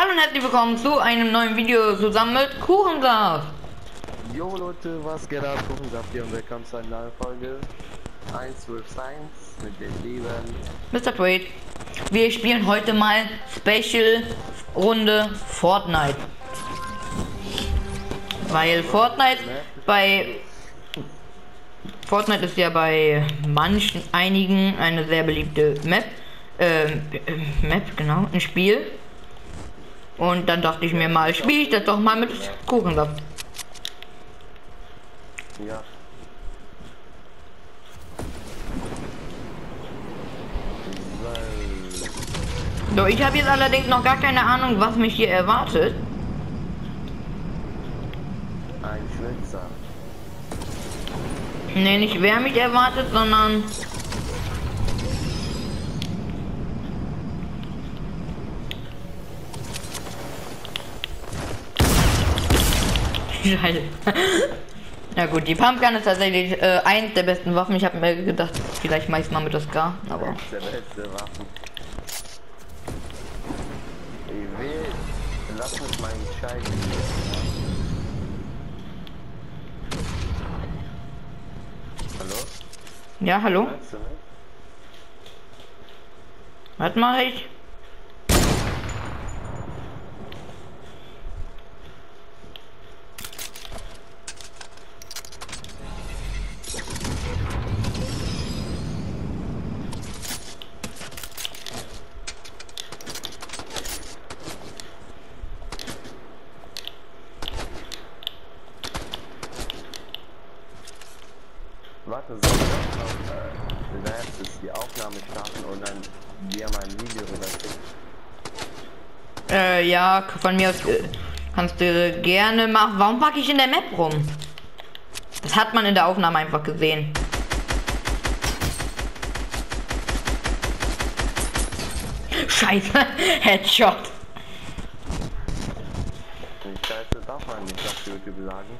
Hallo und herzlich willkommen zu einem neuen Video zusammen mit Kuchensaft. Jo Leute, was geht ab? Kuchensaft hier und willkommen zu einer neuen Folge 1 vs 1 mit dem lieben Mr. Trade. Wir spielen heute mal Special Runde Fortnite. Weil Fortnite bei Fortnite ist ja bei manchen, einigen eine sehr beliebte Map. Ähm, äh, Map, genau, ein Spiel. Und dann dachte ich mir mal, spiele ich das doch mal mit Kuchensaft. Ja. So, So, ich habe jetzt allerdings noch gar keine Ahnung, was mich hier erwartet. ein Schwitzer. Nee, nicht wer mich erwartet, sondern... Scheiße. Ja gut, die Pumpgun ist tatsächlich äh, eins der besten Waffen. Ich habe mir gedacht, vielleicht meist mal mit das K, aber... Das ist der beste Waffen. Ich will, lass mich mal entscheiden. Hallo? Ja, hallo? Was mache ich? Warte, soll ich noch, äh, als erstes die Aufnahme starten und dann dir mein Video rüberschicken? Äh, ja, von mir aus äh, kannst du gerne machen. Warum packe ich in der Map rum? Das hat man in der Aufnahme einfach gesehen. Scheiße, Headshot. Die Scheiße darf man nicht auf YouTube sagen.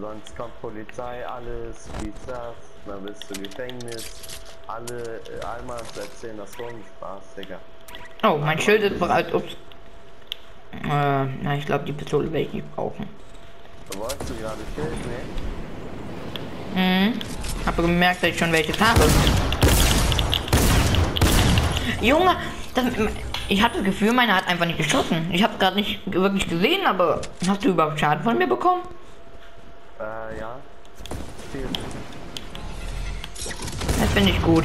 Sonst kommt Polizei, alles, wie das, dann bist du Gefängnis. Alle, äh, einmal erzählen das so ein Spaß, Digga. Oh, mein Schild ist bereit. Ups. Äh, na, ich glaube, die Pistole werde ich nicht brauchen. Wolltest du gerade Schild nehmen? Mhm. Habe gemerkt, dass ich schon welches habe. Junge, das, ich hatte das Gefühl, meine hat einfach nicht geschossen. Ich habe gerade nicht wirklich gesehen, aber hast du überhaupt Schaden von mir bekommen? Äh, ja. Viel. Das finde ich gut.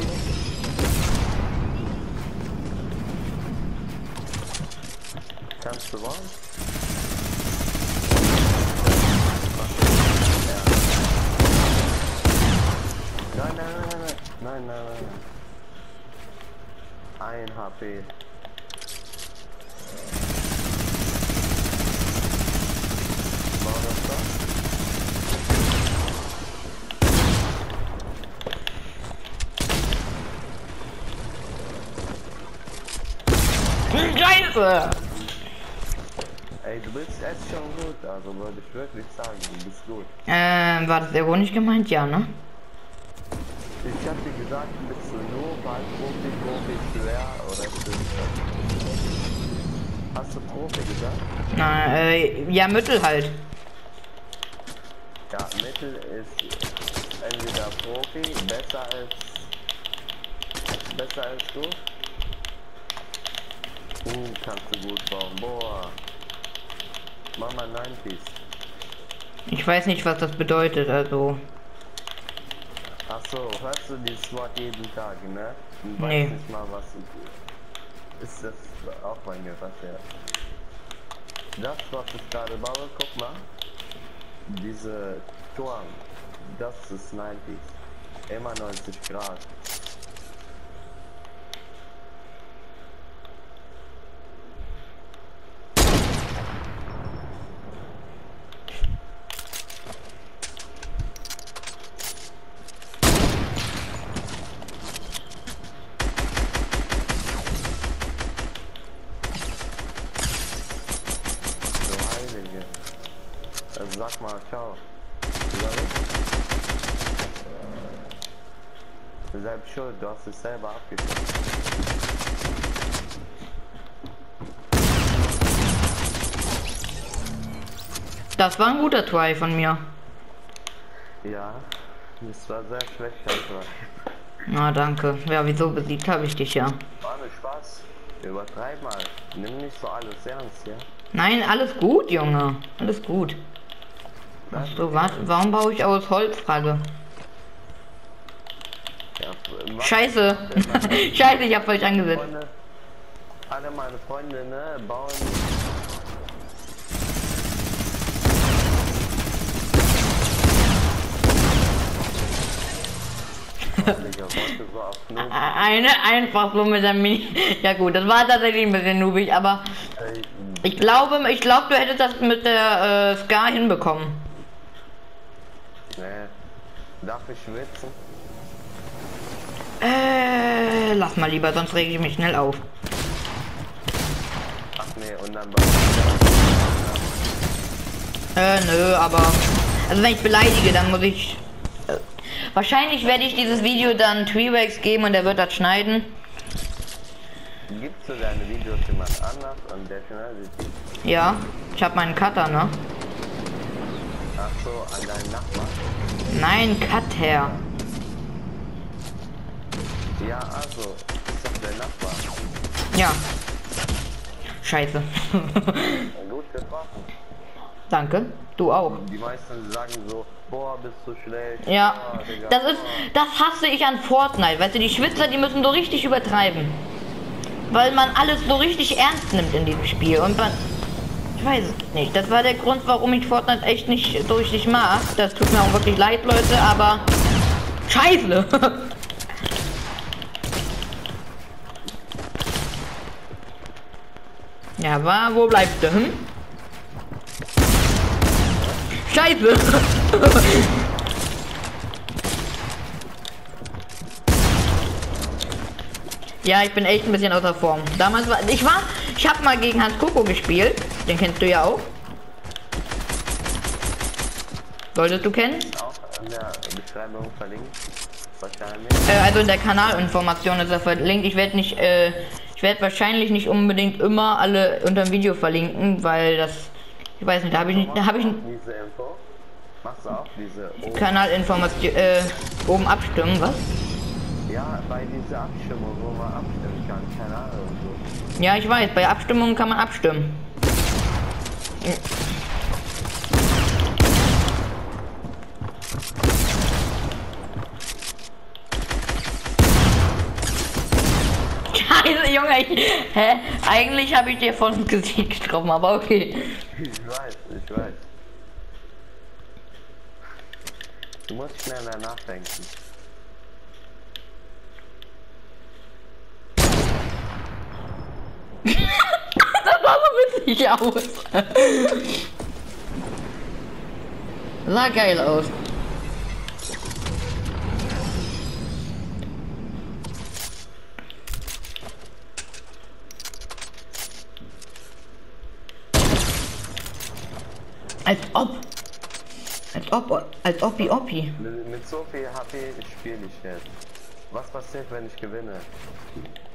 Kannst du? Nein, nein, nein, nein, nein, nein, nein, nein. Ein HP. War das das? Scheiße! Ey, du bist echt schon gut, also würde ich wirklich sagen, du bist gut. Ähm, war das ironisch gemeint? Ja, ne? Ich hab dir gesagt, bist du nur Ballprofi, Profi, schwer oder ist das Hast du Profi gesagt? Na, äh, ja, Mittel halt. Ja, Mittel ist entweder Profi, besser als besser als du. Uh, kannst du gut bauen. Boah. Mach mal 90s. Ich weiß nicht, was das bedeutet, also. Achso, hörst du dieses Wort jeden Tag, ne? Du Nee. nicht mal, was Ist das auch mein Gehört, ja. Das, was ich gerade baue, guck mal. Diese Turm, das ist 90s. Immer 90 Grad. So Heilige. Also sag mal, ciao. Selbst schuld, du hast es selber abgeschossen. Das war ein guter Try von mir. Ja, das war sehr schlecht, aber Na danke. Ja, wieso besiegt habe ich dich ja. war nur Spaß. Übertreib mal. Nimm nicht so alles ernst, ja? Nein, alles gut, Junge. Alles gut. Ach so, was? Warum baue ich aus Holz, Frage? ja Scheiße. Scheiße, ich habe falsch angesetzt. Freunde, alle meine Freunde, ne, bauen. Eine einfach so mit der Mini. Ja gut, das war tatsächlich ein bisschen noobig, aber ey, ich glaube, ich glaube, du hättest das mit der äh, Ska hinbekommen. Ne, darf ich schwitzen? Äh, lass mal lieber, sonst rege ich mich schnell auf. Ach nee, und dann Äh, nö, aber. Also wenn ich beleidige, dann muss ich. Äh, wahrscheinlich werde ich dieses Video dann Treewax geben und er wird das schneiden. gibst du deine Videos jemand anders und der schneidet? Ja, ich habe meinen Cutter, ne? Ach so, an deinen Nachbarn? Nein, Cutter. Ja, also, ist doch der Nachbar. Ja. Scheiße. Gut getroffen. Danke. Du auch. Die meisten sagen so, boah, bist du schlecht. Ja, boah, Digga, das ist, das hasse ich an Fortnite. Weißt du, die Schwitzer, die müssen so richtig übertreiben. Weil man alles so richtig ernst nimmt in diesem Spiel. Und man, weiß es nicht. Das war der Grund, warum ich Fortnite echt nicht so richtig mag. Das tut mir auch wirklich leid, Leute, aber Scheiße. Ja, war, wo bleibst du? Hm? Scheiße. Ja, ich bin echt ein bisschen außer Form. Damals war ich war, ich habe mal gegen Hans Koko gespielt. Den kennst du ja auch. Solltest du kennen? Auch in der Beschreibung verlinkt. Äh, also in der Kanalinformation ist er verlinkt. Ich werde nicht, äh, ich werde wahrscheinlich nicht unbedingt immer alle unter dem Video verlinken, weil das, ich weiß nicht, da habe ich nicht, da habe ich nicht. Machst du auch diese? Kanalinformation, äh, oben abstimmen, was? Ja, bei dieser Abstimmung, wo man abstimmen kann, keine Ahnung. So. Ja, ich weiß, bei Abstimmungen kann man abstimmen. Scheiße, Junge, ich, hä? Eigentlich habe ich dir voll ins Gesicht getroffen, aber okay. Ich weiß, ich weiß. Du musst schneller nachdenken. Das sah so witzig aus. Sah geil aus. Als ob. Als ob, als Oppi Oppi. Mit, mit so viel HP spiele ich jetzt. Was passiert, wenn ich gewinne?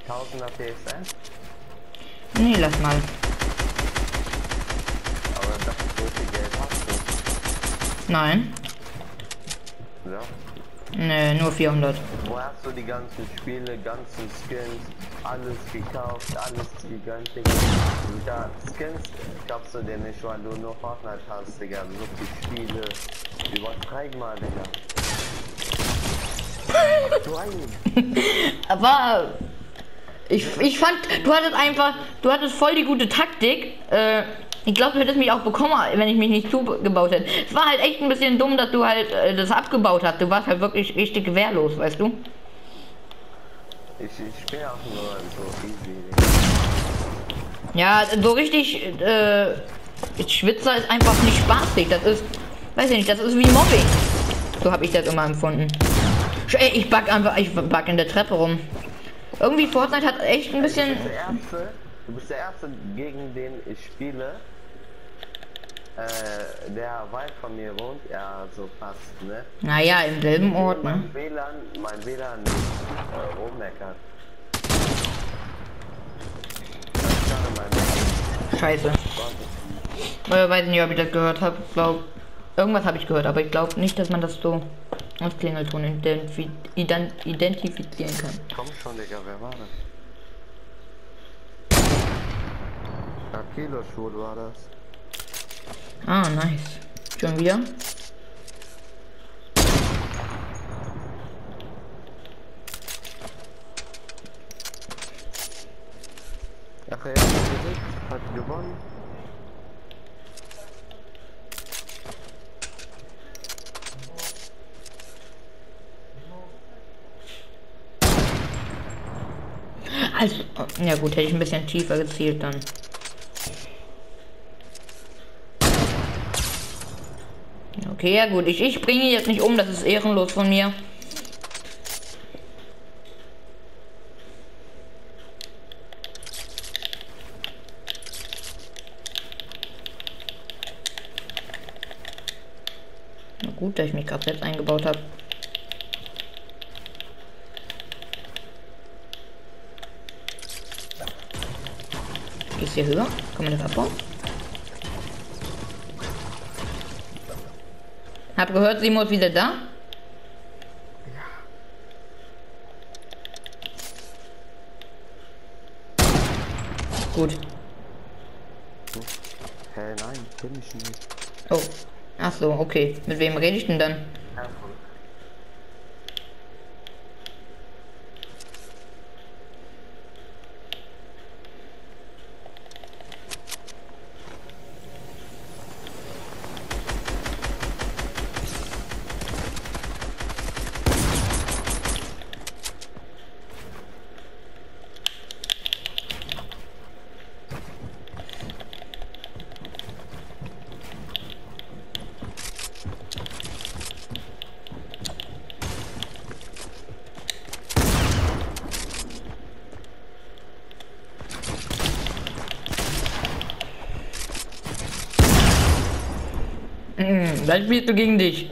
1000er PSN? Nee, lass mal. Aber das so viel Geld hast Nein. du. Ja. Nee, nur 400. Wo hast du die ganzen Spiele, ganzen Skins, alles gekauft, alles gegönnt, Digga? Ja, Skins kaufst du dir nicht, weil du nur Fortnite hast, Digga. So viele Spiele. Übertreib mal, Digga. Aber ich, ich fand, du hattest einfach, du hattest voll die gute Taktik. Äh, ich glaube, du hättest mich auch bekommen, wenn ich mich nicht zugebaut hätte. Es war halt echt ein bisschen dumm, dass du halt äh, das abgebaut hast. Du warst halt wirklich richtig wehrlos, weißt du? Ich, ich spiele auch nur so easy. Ja, so richtig, äh, Schwitzer ist einfach nicht spaßig. Das ist, weiß ich nicht, das ist wie Mobbing. So habe ich das immer empfunden. Ey, ich back einfach, ich back in der Treppe rum. Irgendwie Fortnite hat echt ein bisschen. Du bist der Erste, du bist der Erste, gegen den ich spiele. Äh, der weit von mir wohnt, ja, so fast, ne? Naja, im selben Ort, ne? Mein WLAN, mein WLAN ist äh, rummeckert. Scheiße. Weil weiß nicht, ob ich das gehört habe. Glaub, irgendwas habe ich gehört, aber ich glaube nicht, dass man das so als Klingelton identif identifizieren kann. Komm schon, Digga, wer war das? Ja, Kilo war das. Ah, nice. Schon wieder? Ach ja, hat gewonnen. Also, ja gut, hätte ich ein bisschen tiefer gezielt dann. Okay, ja gut, ich, ich bringe jetzt nicht um, das ist ehrenlos von mir. Na gut, dass ich mich gerade selbst eingebaut habe. Hier höher? Kann man das abbauen? Hab gehört, Simon ist wieder da. Gut. Hä, hey, nein, bin ich nicht. Oh. Ach so, okay. Mit wem rede ich denn dann? Hm, dann spielst du gegen dich.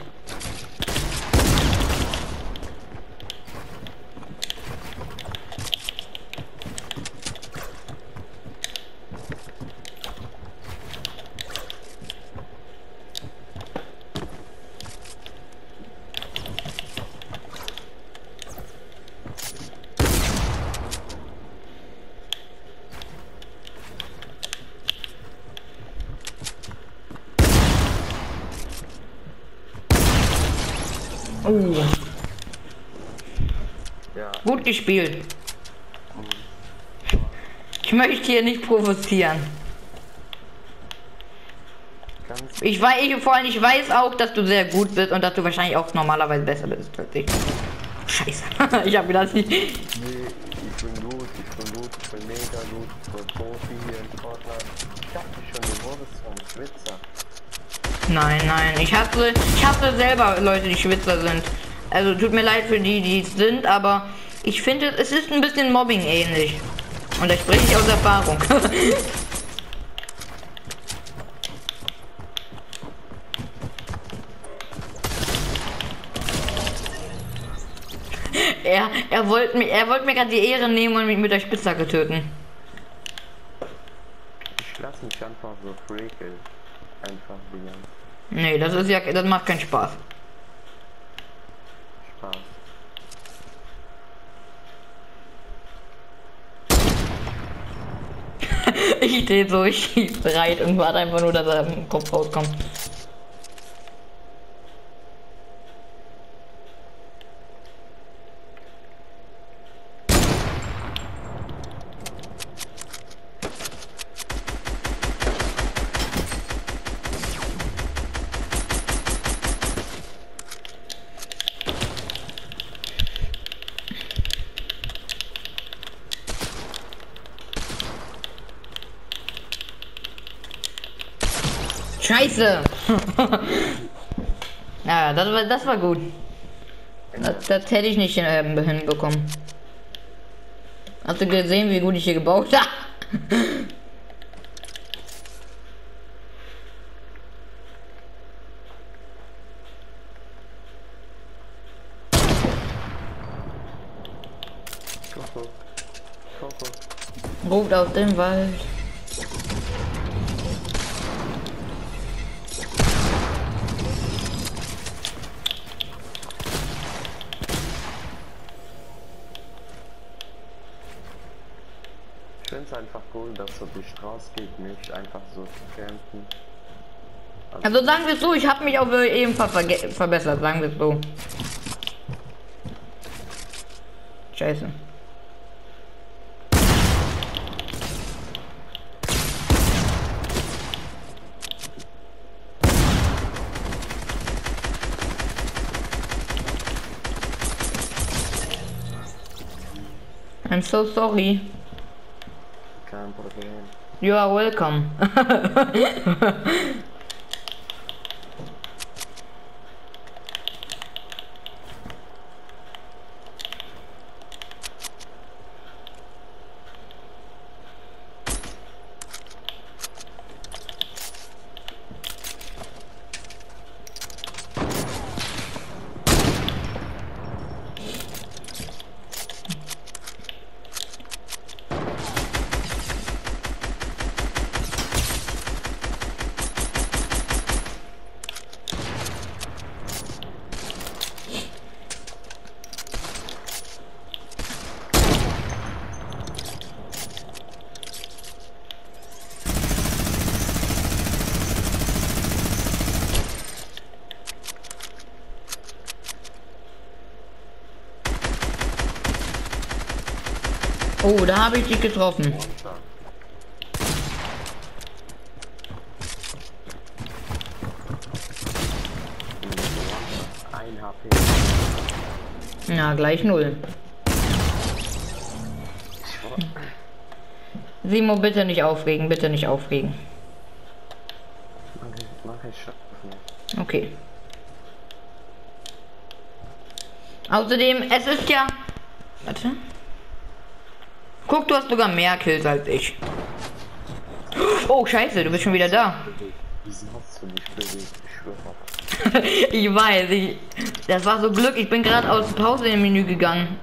Oh. Ja. Gut gespielt. Ich möchte hier nicht provozieren. Ganz Ich weiß, ich, vor allem, ich weiß auch, dass du sehr gut bist und dass du wahrscheinlich auch normalerweise besser bist als ich. Scheiße. ich habe gedacht, ich, nee, ich bin gut, ich bin gut, ich bin mega gut, ich bin Profi hier in Fortnite. Ich dachte schon, du wurdest zum Schwitzer. Nein, nein, ich hasse, ich hasse selber Leute, die Schwitzer sind. Also tut mir leid für die, die es sind, aber ich finde, es ist ein bisschen Mobbing ähnlich. Und da spreche ich aus Erfahrung. er, er wollte mir, er wollte mir gerade die Ehre nehmen und mich mit der Spitzhacke töten. Ich lass mich einfach so freaken. Einfach wieder. Nee, das ist ja, das macht keinen Spaß. Spaß. Ich stehe so richtig bereit und warte einfach nur, dass er im Kopf rauskommt. Scheiße! ja, das war, das war gut. Das, das hätte ich nicht ähm, hinbekommen. Hast du gesehen, wie gut ich hier gebaut habe? Ruft aus dem Wald. Dass so die Straße geht, nicht einfach so zu kämpfen. Also sagen wir so, ich habe mich auch ebenfalls ver verbessert, sagen wir so. Scheiße. I'm so sorry. You are welcome. Oh, da habe ich dich getroffen. Ja, gleich null. Simo, bitte nicht aufregen, bitte nicht aufregen. Okay. Außerdem, es ist ja... Warte. Guck, du hast sogar mehr Kills als ich. Oh, scheiße, du bist schon wieder da. Ich weiß, ich, das war so Glück. Ich bin gerade aus Pause im Menü gegangen.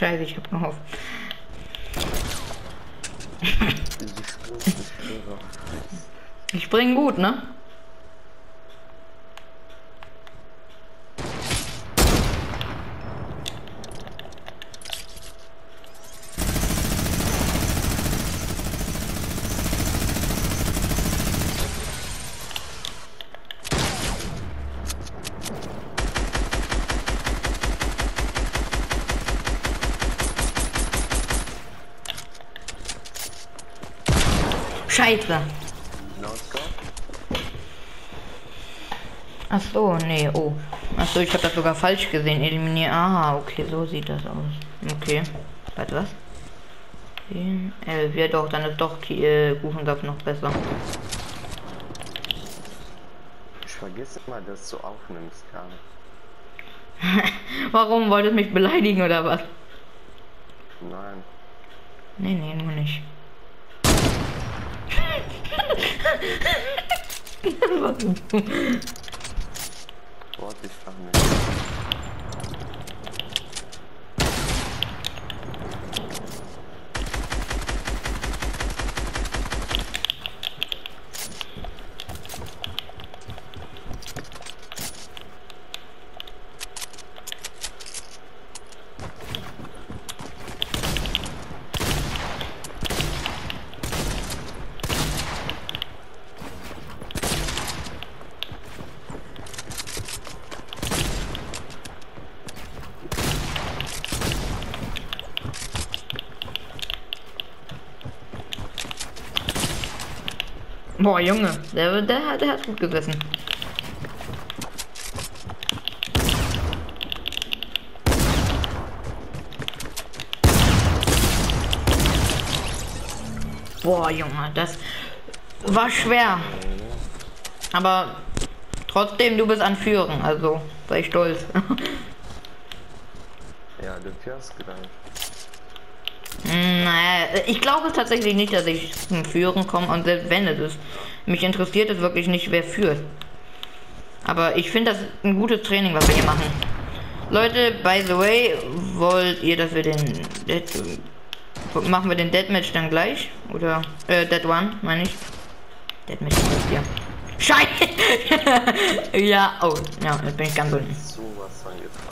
Scheiße, ich hab ich schwöre. Ich spring gut, ne? No-Scope? Ach so, nee, oh. Ach so, ich habe das sogar falsch gesehen. Eliminieren. Ah, okay, so sieht das aus. Okay. Warte, was? 10, 11. Ja doch, dann ist doch die äh, Kuchensaft noch besser. Ich vergesse immer, dass du aufnimmst gerade. Warum wolltest du mich beleidigen oder was? Nein. Nee, nee, nur nicht. Wollte ich doch Boah, Junge, der, der, hat- der hat gut gesessen. Boah, Junge, das war schwer. Aber trotzdem, du bist an Führen, also sei stolz. Ja, du fährst gleich. Naja, ich glaube tatsächlich nicht, dass ich zum Führen komme und selbst wenn es ist. Mich interessiert es wirklich nicht, wer führt. Aber ich finde das ein gutes Training, was wir hier machen. Leute, by the way, wollt ihr, dass wir den Dead, machen wir den Deadmatch dann gleich? Oder äh, Dead One, meine ich. Deadmatch ja. Scheiße! ja, oh, ja, jetzt bin ich ganz unten. So was angefahren.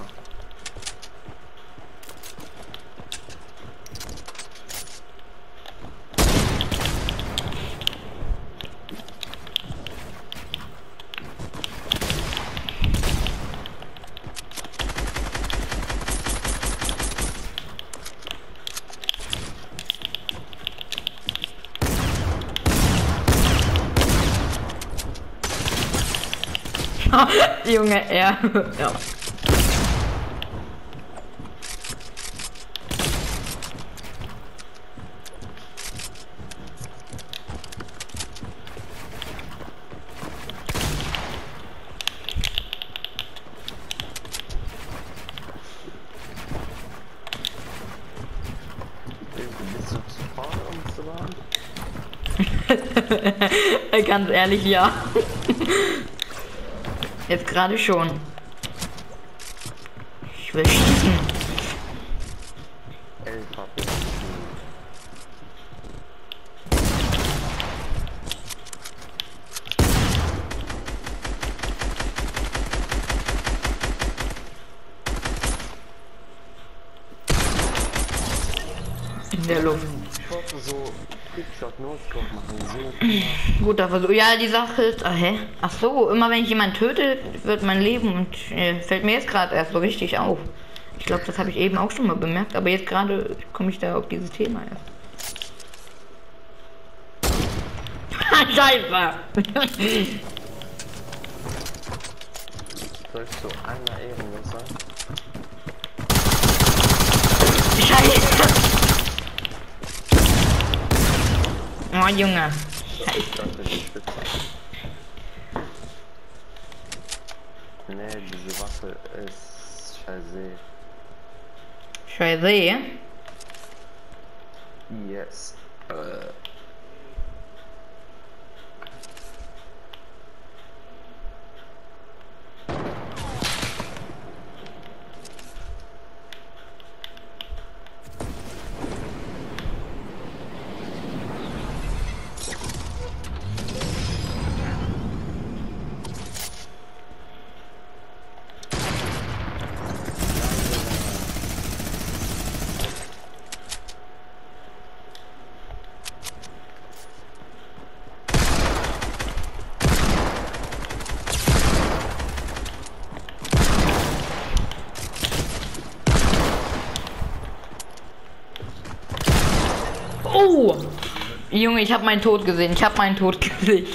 Junge, ja. ja. Ganz ehrlich, ja. Jetzt gerade schon. Ich will schießen. In der Luft. Ich wollte so Quickshot Notdruck machen. So Guter Versuch. Ja, die Sache ist. Ah, hä? Ach so, immer wenn ich jemanden töte, wird mein Leben und äh, fällt mir jetzt gerade erst so richtig auf. Ich glaube, das habe ich eben auch schon mal bemerkt, aber jetzt gerade komme ich da auf dieses Thema erst. Scheiße! soll ich einmal ehrenlos sein? Scheiße! Oh Junge. Ich dachte, die Spitze. Nee, diese Waffe ist scheiße. Scheiße. Yes. Äh. Oh! Junge, ich habe meinen Tod gesehen. Ich habe meinen Tod gesehen.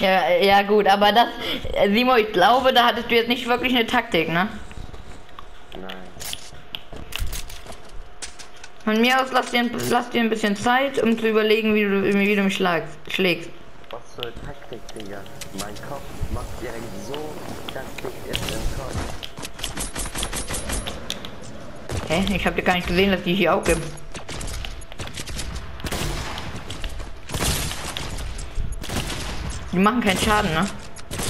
Ja, ja gut, aber das, Simo, ich glaube, da hattest du jetzt nicht wirklich eine Taktik, ne? Nein. Von mir aus lass dir, lass dir ein bisschen Zeit, um zu überlegen, wie du, wie du mich schlagst, schlägst. Was für Taktik, Digga. Mein Kopf macht direkt so, dass ich es im Kopf. Hä? Ich habe dir gar nicht gesehen, dass die hier auch gibt. Die machen keinen Schaden, ne?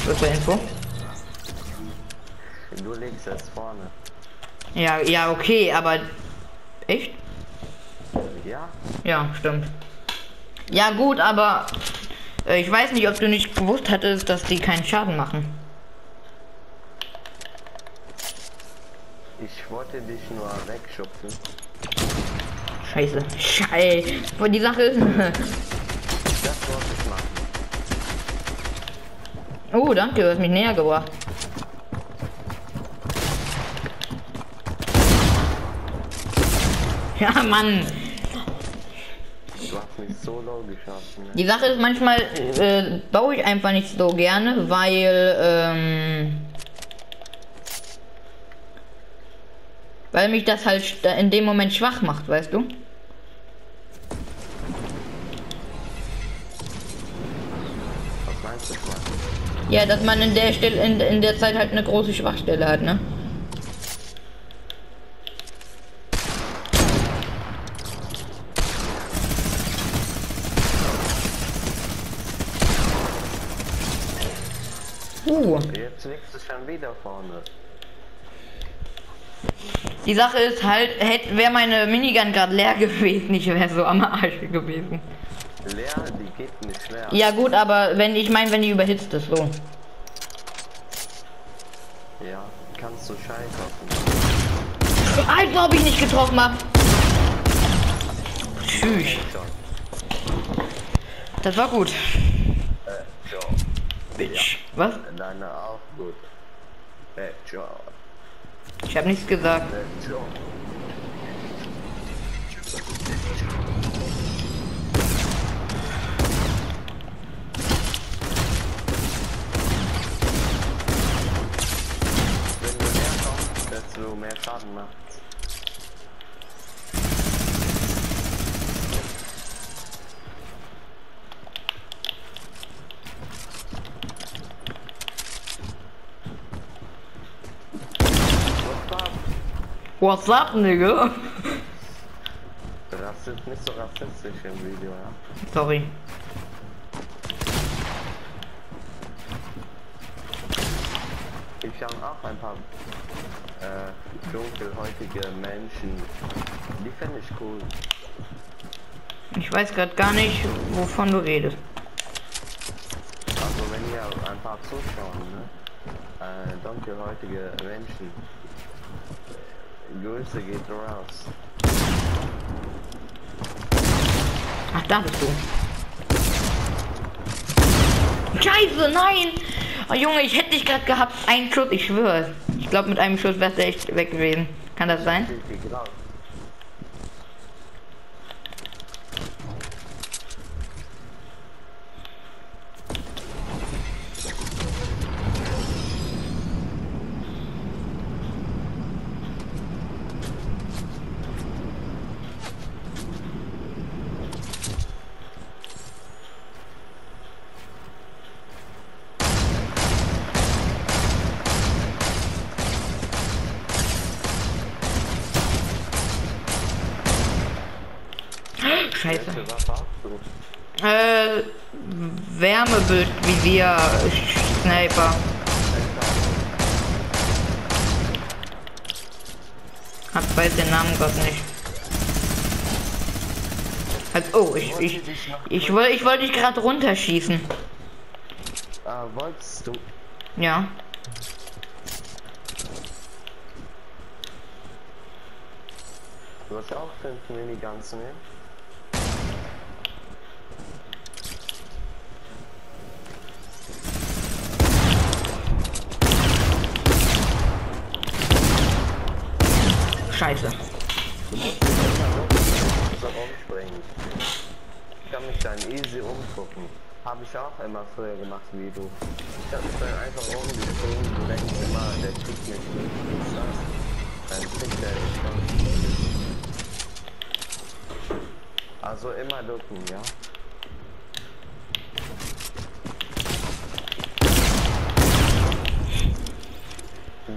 So zur Info. Du legst es vorne. Ja, ja, okay, aber. Echt? Ja? Ja, stimmt. Ja, gut, aber. äh, Ich weiß nicht, ob du nicht gewusst hattest, dass die keinen Schaden machen. Ich wollte dich nur wegschubsen. Scheiße. Scheiße. Aber die Sache ist. Das wollte ich machen. Oh, danke, du hast mich näher gebracht. Ja, Mann. Du hast mich so low geschossen. Ne? Die Sache ist, manchmal äh, baue ich einfach nicht so gerne, weil, ähm, Weil mich das halt in dem Moment schwach macht, weißt du? Was meinst du, Schwarz? Ja, dass man in der Stelle, in, in der Zeit halt eine große Schwachstelle hat, ne? Uh, Jetzt wieder vorne. die Sache ist halt, hätte wäre meine Minigun gerade leer gewesen, ich wäre so am Arsch gewesen. Leer, die geht nicht leer. Ja gut, aber wenn ich meine, wenn die überhitzt ist, so. Ja, kannst du kaufen. Als ob ich nicht getroffen hab. Tschüss. Das war gut. Äh, Joe. Bitch. Was? Deine auch gut. Ich habe nichts gesagt. Wenn du mehr kommst, desto mehr Schaden macht. Was war? What's up, nigga? Das ist nicht so rassistisch im Video, ja? Sorry. Ich habe auch ein paar äh, dunkelhäutige Menschen. Die finde ich cool. Ich weiß gerade gar nicht, wovon du redest. Also wenn ihr ein paar zuschauen, ne? Äh, dunkelhäutige Menschen. Grüße geht raus. Ach, da bist du. Scheiße, nein! Oh, Junge, ich hätte dich gerade gehabt. Ein Schuss, ich schwöre. Ich glaube, mit einem Schuss wärst du echt weg gewesen. Kann das sein? Viel, viel Grau. Scheiße. Welche Waffe hast du? Äh, Wärmebild, Visier, Sniper. Hab weiß den Namen Gott nicht. Also, oh, ich, ich, wollte, ich wollte dich gerade runterschießen. Ah, wolltest du? Ja. Du hast auch fünf Miniguns nehmen? Scheiße. Du musst dich immer so so umspringen. Ich kann mich dann easy umgucken. Habe ich auch immer früher gemacht wie du. Ich hab mich dann einfach umgesprungen. Du denkst immer, der kriegt mich nicht. Dann kriegt er schon. Also immer ducken, ja?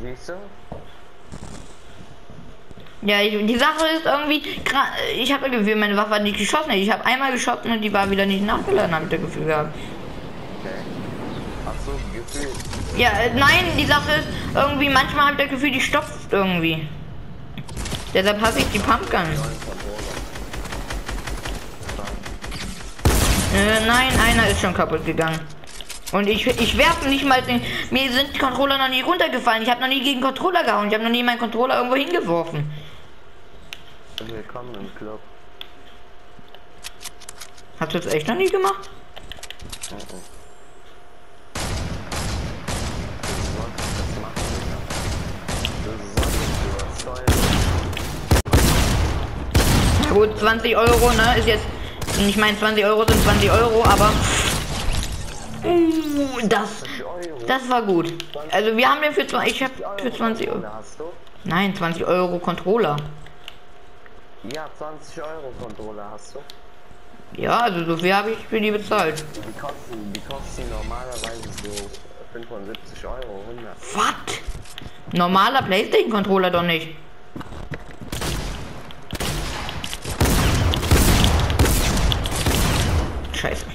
Siehst du? Ja, ich, die Sache ist irgendwie, ich habe Gefühl, meine Waffe hat nicht geschossen. Ich habe einmal geschossen und die war wieder nicht nachgeladen, habe ich das Gefühl gehabt. Okay. Ach so, gefühlt. Ja, äh, nein, die Sache ist, irgendwie, manchmal habe ich das Gefühl, die stopft irgendwie. Deshalb hasse ich die Pumpgun. Äh, nein, einer ist schon kaputt gegangen. Und ich, ich werfe nicht mal den. Mir sind die Controller noch nie runtergefallen. Ich habe noch nie gegen Controller gehauen. Ich habe noch nie meinen Controller irgendwo hingeworfen. Willkommen im Club. Hast du das echt noch nie gemacht? Oh, oh. Gut, 20 Euro, ne? Ist jetzt. Ich meine, 20 Euro sind 20 Euro, aber. Uh, das. 20 Euro. Das war gut. Also wir haben den für 20. Ich habe für 20 Euro. Nein, 20 Euro Controller. Ja, 20 Euro Controller hast du. Ja, also so viel habe ich für die bezahlt. Die kosten, die kosten normalerweise so 75 Euro, 100. Was? Normaler Playstation Controller doch nicht. Scheiße.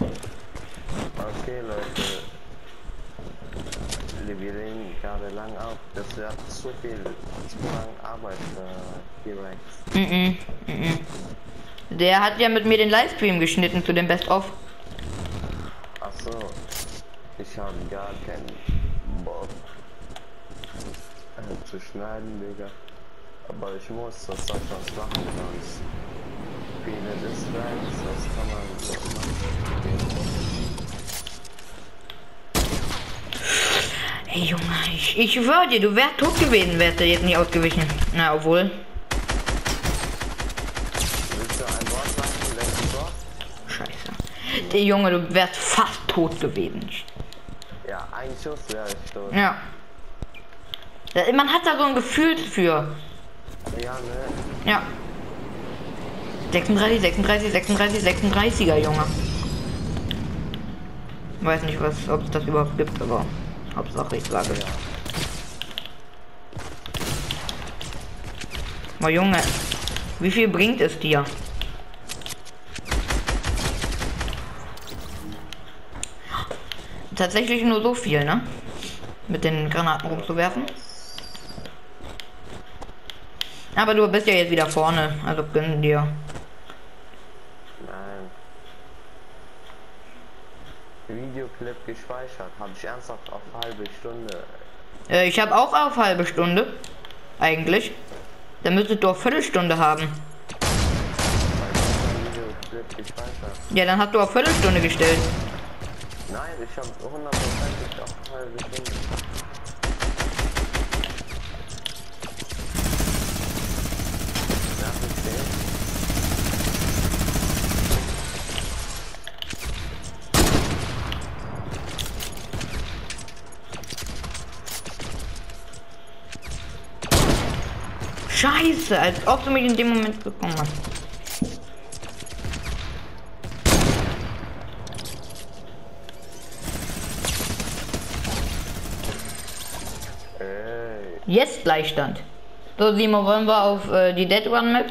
Okay, Leute. Wir reden gerade lang auf. Das hat zu viel, zu lang Arbeit für T-Rex. Mhm, mhm. Der hat ja mit mir den Livestream geschnitten zu dem Best of. Ach so. Ich habe gar keinen Bock äh, zu schneiden, Digga. Aber ich muss das sonst was machen, sonst viele Dislikes, das kann man so machen. Hey Junge, ich, ich schwör dir, du wärst tot gewesen, wärst du jetzt nicht ausgewichen. Na, obwohl. Scheiße. Der Junge, du wärst fast tot gewesen. Ja, ein Schuss wäre ich tot. Ja. Ja, Man hat da so ein Gefühl für. Ja, ne? Ja. 36, 36, 36, 36er Junge. Weiß nicht, was, ob es das überhaupt gibt, aber Hauptsache ich sage. Ja. Oh Junge, wie viel bringt es dir? Tatsächlich nur so viel, ne? Mit den Granaten rumzuwerfen. Aber du bist ja jetzt wieder vorne, also gönn dir. Nein. Videoclip gespeichert. Habe ich ernsthaft auf halbe Stunde. Äh, ich habe auch auf halbe Stunde. Eigentlich. Dann müsstet du auf Viertelstunde haben. Ja, dann hast du auf Viertelstunde gestellt. Nein, ich habe hundertprozentig auf halbe Stunde. Darf ich sehen? Scheiße, als ob du mich in dem Moment bekommen hast. Ey, Jetzt Gleichstand. So, Simon, wollen wir auf äh, die Dead Run Map?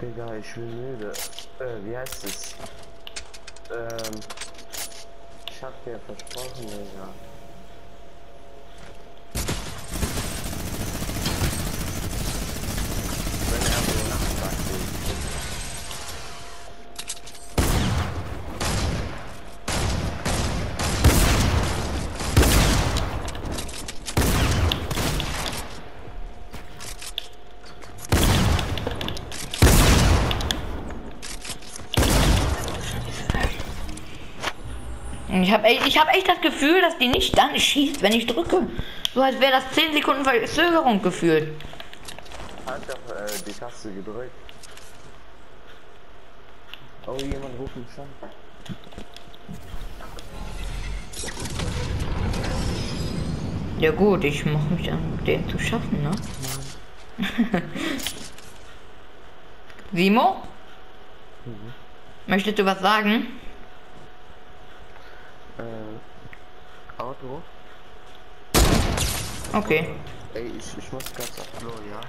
Digga, ich bin müde. Äh, wie heißt es? Ähm, ich hab dir versprochen, Digga. Wenn er so nachfragt, Ich habe ich hab echt das Gefühl, dass die nicht dann schießt, wenn ich drücke. So als wäre das 10 Sekunden Verzögerung gefühlt. doch äh, die Taste gedrückt. Oh, jemand ruft mich schon. Ja gut, ich mache mich an, den zu schaffen, ne? Simo? Möchtest du was sagen? Äh, Auto? Okay. Ey, ich, ich muss ganz auf Klo, ja?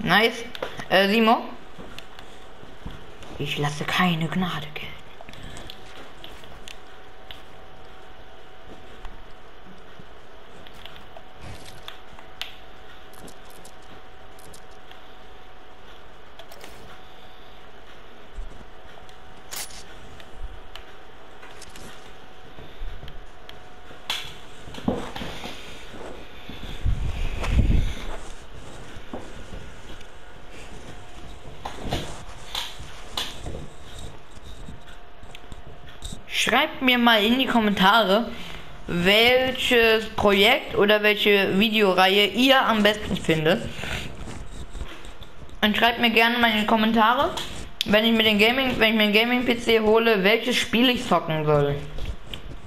Nice. Äh, Simo? Ich lasse keine Gnade gelten. Mir mal in die Kommentare, welches Projekt oder welche Videoreihe ihr am besten findet. Und schreibt mir gerne mal in die Kommentare, wenn ich mir den Gaming, wenn ich mir Gaming-PC hole, welches Spiel ich zocken soll.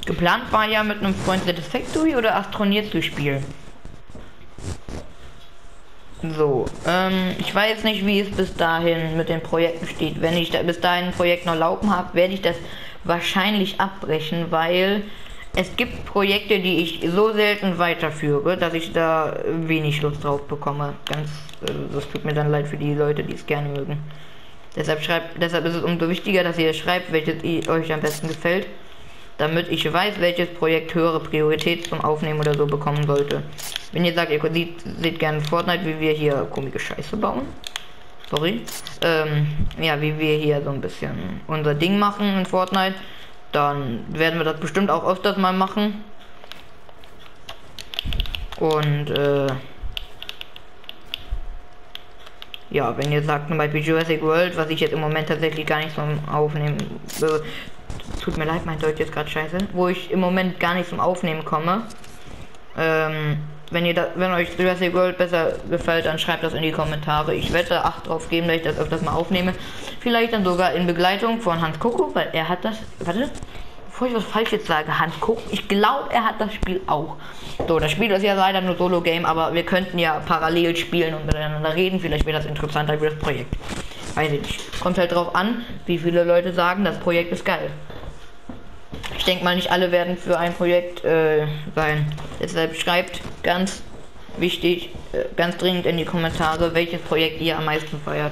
Geplant war ja mit einem Freund Satisfactory oder Astronier zu spielen. So, ähm, ich weiß nicht, wie es bis dahin mit den Projekten steht. Wenn ich da bis dahin ein Projekt noch laufen habe, werde ich das wahrscheinlich abbrechen, weil es gibt Projekte, die ich so selten weiterführe, dass ich da wenig Lust drauf bekomme. Ganz, äh, das tut mir dann leid für die Leute, die es gerne mögen. Deshalb schreibt, deshalb ist es umso wichtiger, dass ihr schreibt, welches euch am besten gefällt damit ich weiß, welches Projekt höhere Priorität zum Aufnehmen oder so bekommen sollte. Wenn ihr sagt, ihr seht, seht gerne Fortnite, wie wir hier komische Scheiße bauen. Sorry. Ähm, ja, wie wir hier so ein bisschen unser Ding machen in Fortnite, dann werden wir das bestimmt auch öfters mal machen. Und, äh, ja, wenn ihr sagt zum Beispiel Jurassic World, was ich jetzt im Moment tatsächlich gar nicht zum Aufnehmen, äh, tut mir leid, mein Deutsch ist gerade scheiße, wo ich im Moment gar nicht zum Aufnehmen komme. Ähm, wenn ihr da, wenn euch Jurassic World besser gefällt, dann schreibt das in die Kommentare. Ich werde acht drauf geben, dass ich das öfters mal aufnehme. Vielleicht dann sogar in Begleitung von Hans Koko, weil er hat das. Warte, bevor ich was Falsches sage, Hans Koko, ich glaube, er hat das Spiel auch. So, das Spiel ist ja leider nur Solo-Game, aber wir könnten ja parallel spielen und miteinander reden. Vielleicht wäre das interessanter für das Projekt. Weiß ich nicht. Kommt halt drauf an, wie viele Leute sagen, das Projekt ist geil. Ich denke mal, nicht alle werden für ein Projekt äh, sein. Deshalb schreibt ganz wichtig, äh, ganz dringend in die Kommentare, welches Projekt ihr am meisten feiert.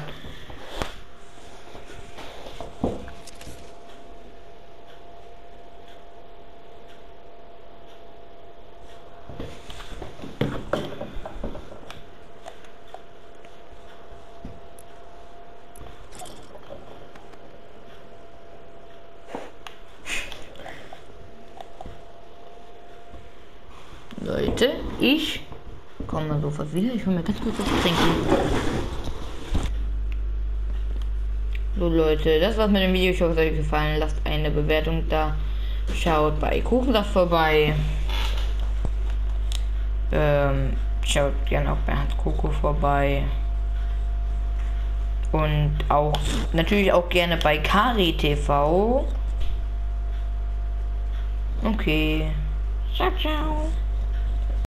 Leute, ich sofort wieder. Ich mir ganz kurz was trinken. So Leute, das war's mit dem Video. Ich hoffe, es hat euch gefallen. Lasst eine Bewertung da. Schaut bei Kuchensaft vorbei. Ähm, schaut gerne auch bei Hans Koko vorbei. Und auch natürlich auch gerne bei Kari TV. Okay. Ciao, ciao.